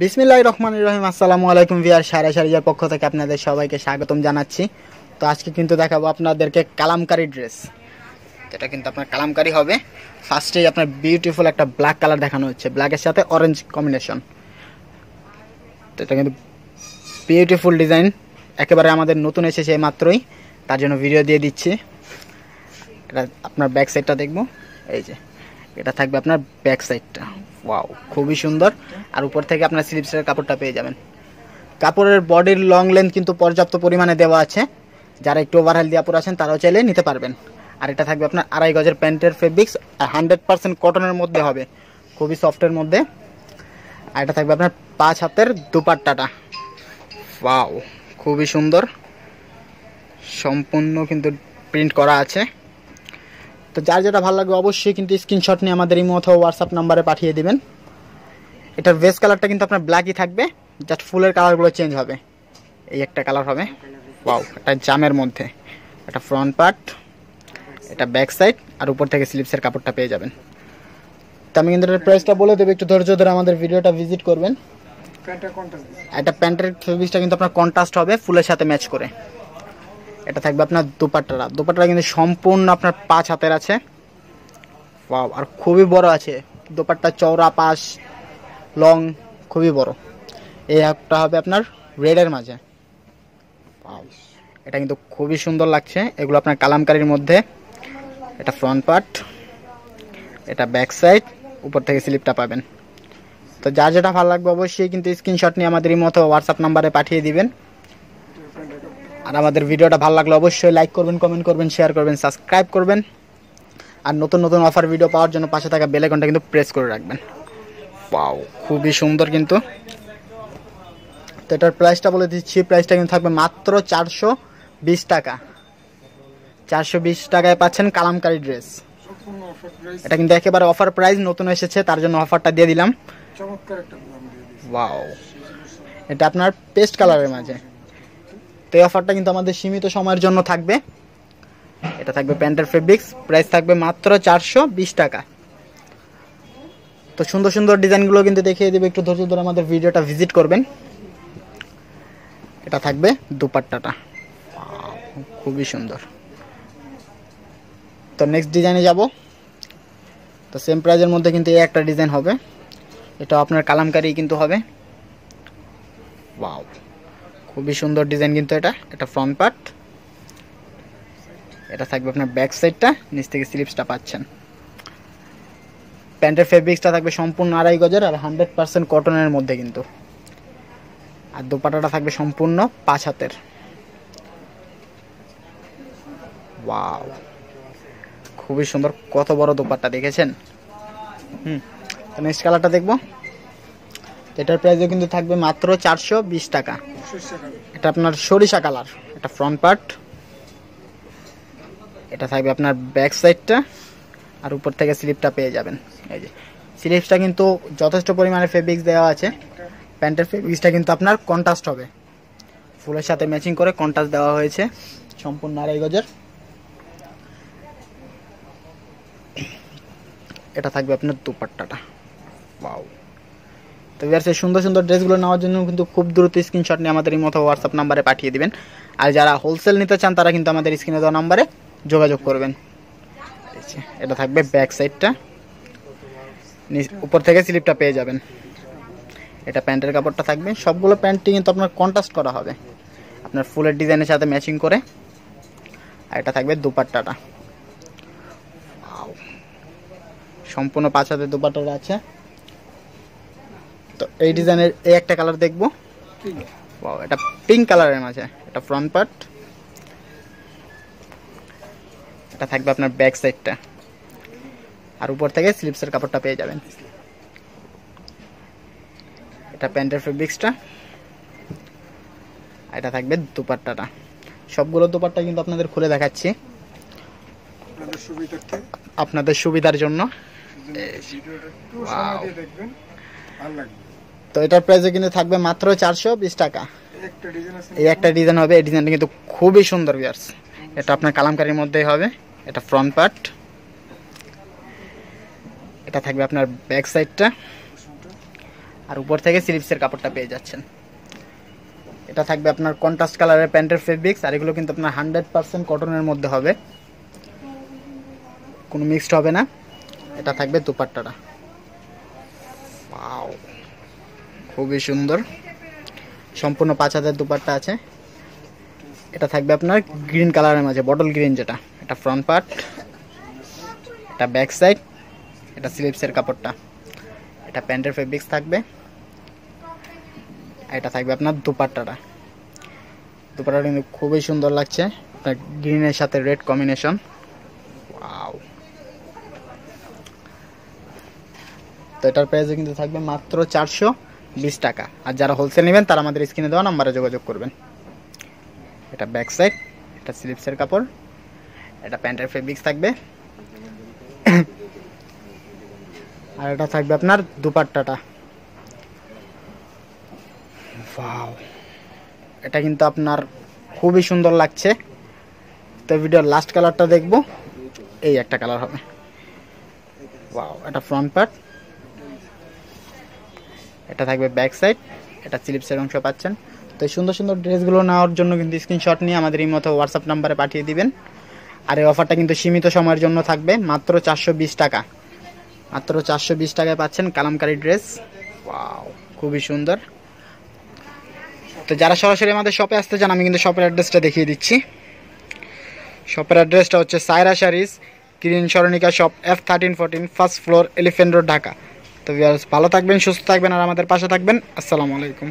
বিসমিল্লাহ রহমান রহিম। আসসালামু আলাইকুম ভিয়ার, সারা সারিয়ার পক্ষ থেকে আপনাদের সবাইকে স্বাগতম জানাচ্ছি। তো আজকে কিন্তু দেখাবো আপনাদেরকে কালামকারি ড্রেস। এটা কিন্তু আপনার কালামকারি হবে। ফার্স্টেই আপনার বিউটিফুল একটা ব্ল্যাক কালার দেখানো হচ্ছে। ব্ল্যাকের সাথে অরেঞ্জ কম্বিনেশন তো এটা কিন্তু বিউটিফুল ডিজাইন একেবারে আমাদের নতুন এসেছে মাত্রই। তার জন্য ভিডিও দিয়ে দিচ্ছি। এটা আপনার ব্যাক সাইডটা দেখব। এই যে। এটা থাকবে আপনার ব্যাক সাইডটা ওয়াও খুবই সুন্দর। আর উপর থেকে আপনার স্লিপসের কাপড়টা পেয়ে যাবেন। কাপড়ের বডির লং লেন্থ কিন্তু পর্যাপ্ত পরিমাণে দেওয়া আছে। যারা একটু ওভারহেল দিয়ে আপুর আছেন, তারাও চাইলে নিতে পারবেন। আর এটা থাকবে আপনার আড়াই গজের প্যান্টের ফেব্রিক্স আর হান্ড্রেড পার্সেন্ট কটনের মধ্যে হবে। খুবই সফটের মধ্যে। আর এটা থাকবে আপনার পাঁচ হাতের দুপাট্টাটা। ওয়াও খুবই সুন্দর। সম্পূর্ণ কিন্তু প্রিন্ট করা আছে। তো যার যেটা ভালো লাগবে অবশ্যই কিন্তু স্ক্রিনশট নিয়ে আমাদের ইমো অথবা হোয়াটসঅ্যাপ নাম্বারে পাঠিয়ে দিবেন। এটার ভেস কালারটা কিন্তু আপনার ব্ল্যাকই থাকবে জাস্ট ফুলের কালারগুলো চেঞ্জ হবে। এই একটা কালার হবে। ওয়াও একটা জামের মধ্যে। একটা ফ্রন্ট পার্ট এটা ব্যাক সাইড আর উপর থেকে স্লিপসের কাপড়টা পেয়ে যাবেন। তো আমি কিন্তু এটার প্রাইসটা বলে দেবো একটু ধৈর্য ধরে আমাদের ভিডিওটা ভিজিট করবেন। এটা প্যান্টের ফেব্রিক্সটা কিন্তু আপনার কন্ট্রাস্ট হবে ফুলের সাথে ম্যাচ করে। এটা থাকবে আপনার দুপাট্টারা দুপাট্টারা কিন্তু সম্পূর্ণ আপনার পাঁচ হাতের আছে। আর খুবই বড় আছে। দুপাট্টা, চওড়া পাশ লং, খুবই বড়। এই একটা হবে আপনার রেডের মাঝে। এটা কিন্তু খুবই সুন্দর লাগছে। এগুলো আপনার কালামকারির মধ্যে। এটা ফ্রন্ট পার্ট এটা ব্যাক সাইড উপর থেকে স্লিপটা পাবেন। তো যার যেটা ভালো লাগবে অবশ্যই কিন্তু স্ক্রিনশট নিয়ে আমাদের এই মতো হোয়াটসঅ্যাপ নাম্বারে পাঠিয়ে দিবেন। আর আমাদের ভিডিওটা ভালো লাগলে অবশ্যই লাইক করবেন কমেন্ট করবেন শেয়ার করবেন সাবস্ক্রাইব করবেন। আর নতুন নতুন অফার ভিডিও পাওয়ার জন্য পাশে থাকা বেল আইকনটা কিন্তু প্রেস করে রাখবেন। পাও খুবই সুন্দর কিন্তু। তো এটার প্রাইসটা বলে দিচ্ছি প্রাইসটা কিন্তু থাকবে মাত্র চারশো বিশ টাকা। চারশো বিশ টাকায় পাচ্ছেন কালামকারি ড্রেস এটা কিন্তু একেবারে অফার প্রাইস নতুন এসেছে তার জন্য অফারটা দিয়ে দিলাম। ওয়াও এটা আপনার পেস্ট কালারের মাঝে। তো এই অফারটা কিন্তু আমাদের সীমিত সময়ের জন্য থাকবে। এটা থাকবে প্যান্টের ফেব্রিক্স প্রাইস থাকবে মাত্র চারশো বিশ টাকা। তো সুন্দর সুন্দর ডিজাইনগুলো কিন্তু দেখিয়ে দেবে, একটু ধৈর্য ধরে আমাদের ভিডিওটা ভিজিট করবেন। এটা থাকবে দুপাট্টাটা। খুবই সুন্দর। তো নেক্সট ডিজাইনে যাব। তো সেম প্রাইজের মধ্যে কিন্তু এই একটা ডিজাইন হবে। এটা আপনার কালামকারি কিন্তু হবে। ওয়াও খুবই সুন্দর ডিজাইন কিন্তু এটা এটা ফ্রন্ট পার্ট এটা থাকবে আপনার ব্যাক সাইডটা নিচ থেকে স্লিপসটা পাচ্ছেন। প্যান্টের ফেব্রিক্সটা থাকবে সম্পূর্ণ আড়াই গজের আর হান্ড্রেড পার্সেন্ট কটনের মধ্যে কিন্তু। আর দোপাটাটা থাকবে সম্পূর্ণ পাঁচ হাতের। খুবই সুন্দর, কত বড় দোপাট্টা, দেখেছেন? হুম নেক্সট কালারটা দেখব। এটার প্রাইসও কিন্তু থাকবে মাত্র চারশো বিশ টাকা। এটা আপনার সরিষা কালার, এটা ফ্রন্ট পার্ট এটা থাকবে আপনার ব্যাক সাইডটা আর উপর থেকে স্লিপটা পেয়ে যাবেন। এই যে স্লিপসটা কিন্তু যথেষ্ট পরিমাণে ফেব্রিক্স দেওয়া আছে। প্যান্টের ফেব্রিক্সটা কিন্তু আপনার কন্ট্রাস্ট হবে। ফুলের সাথে ম্যাচিং করে কন্ট্রাস্ট দেওয়া হয়েছে সম্পূর্ণ আড়াই গজের। এটা থাকবে আপনার দুপাট্টাটা। ওয়াও তো ভিউয়ার্স এই সুন্দর সুন্দর ড্রেসগুলো নেওয়ার জন্য কিন্তু খুব দ্রুত স্ক্রিনশট নিয়ে আমাদের এই মতো হোয়াটসঅ্যাপ নাম্বারে পাঠিয়ে দিবেন। আর যারা হোলসেল নিতে চান, তারা কিন্তু আমাদের স্ক্রিনে দেওয়া নাম্বারে যোগাযোগ করবেন। এটা থাকবে ব্যাক সাইডটা উপর থেকে স্লিপটা পেয়ে যাবেন। এটা প্যান্টের কাপড়টা থাকবে। সবগুলো প্যান্টটি কিন্তু আপনার কন্ট্রাস্ট করা হবে। আপনার ফুলের ডিজাইনের সাথে ম্যাচিং করে। আর এটা থাকবে দুপাট্টাটা। সম্পূর্ণ পাঁচ হাতে দুপাট্টাটা আছে। তো এই ডিজাইনের এই একটা কালার দেখব। এটা পিঙ্ক কালারের মাঝে এটা ফ্রন্ট পার্ট এটা থাকবে আপনার ব্যাক সাইডটা আর উপর থেকে স্লিপসের কাপড়টা পেয়ে যাবেন। এটা প্যান্টের ফেব্রিক্সটা আর এটা থাকবে দুপাট্টাটা। সবগুলো দুপাট্টা কিন্তু আপনাদের খুলে দেখাচ্ছি। আপনাদের সুবিধার জন্য। ভালো লাগবে। তো এটার প্রাইসে কিন্তু থাকবে মাত্র চারশো বিশ টাকা। এই একটা ডিজাইন হবে এই ডিজাইনটা কিন্তু খুবই সুন্দর বিয়ার্স এটা আপনার কালামকারির মধ্যেই হবে এটা ফ্রন্ট পার্ট এটা থাকবে আপনার ব্যাক সাইডটা আর উপর থেকে স্লিপসের কাপড়টা পেয়ে যাচ্ছেন। এটা থাকবে আপনার কন্ট্রাস্ট কালারের প্যান্টের ফেব্রিক্স আর এগুলো কিন্তু আপনার হান্ড্রেড পার্সেন্ট কটনের মধ্যে হবে। কোনো মিক্সড হবে না। এটা থাকবে দুপাট্টাটা। Wow! খুবই সুন্দর। সম্পূর্ণ পাঁচ হাজার দুপাট্টা আছে। এটা থাকবে আপনার গ্রিন কালারের মাঝে বটল গ্রিন যেটা। এটা ফ্রন্ট পার্ট এটা ব্যাক সাইড এটা স্লিপসের কাপড়টা। এটা প্যান্টের ফেব্রিক্স থাকবে। এটা থাকবে আপনার দুপাট্টাটা। দুপাট্টাটা কিন্তু খুবই সুন্দর লাগছে। আপনার গ্রিনের সাথে রেড কম্বিনেশন তো এটার প্রাইসও কিন্তু থাকবে মাত্র চারশো। বিশ টাকা। আর যারা হোলসেল নেবেন, তারা আমাদের স্ক্রিনে দেওয়া নাম্বারে যোগাযোগ করবেন। এটা ব্যাক সাইড এটা স্লিপসের কাপড়, এটা প্যান্টের ফেব্রিক্স থাকবে। আর এটা থাকবে আপনার দুপাট্টাটা। Wow! এটা কিন্তু আপনার খুবই সুন্দর লাগছে। তো ভিডিওর লাস্ট কালারটা দেখব। এই একটা কালার হবে। ওয়াও এটা ফ্রন্ট পার্ট এটা থাকবে ব্যাক সাইড এটা স্লিপসের অংশ পাচ্ছেন। তো সুন্দর সুন্দর ড্রেসগুলো নেওয়ার জন্য কিন্তু স্ক্রিনশট নিয়ে আমাদের এই মতো হোয়াটসঅ্যাপ নাম্বারে পাঠিয়ে দিবেন। আর এই অফারটা কিন্তু সীমিত সময়ের জন্য থাকবে, মাত্র চারশো বিশ টাকা। মাত্র চারশো বিশ টাকায় পাচ্ছেন কালামকারি ড্রেস ওয়াও খুবই সুন্দর। তো যারা সরাসরি আমাদের শপে আসতে চান, আমি কিন্তু শপের অ্যাড্রেসটা দেখিয়ে দিচ্ছি। শপের অ্যাড্রেসটা হচ্ছে সায়রা শারিস green সরণিকা shop F thirteen fourteen first floor Elephant Road Dhaka তো ভালো থাকবেন সুস্থ থাকবেন আর আমাদের পাশে থাকবেন। আসসালামু আলাইকুম।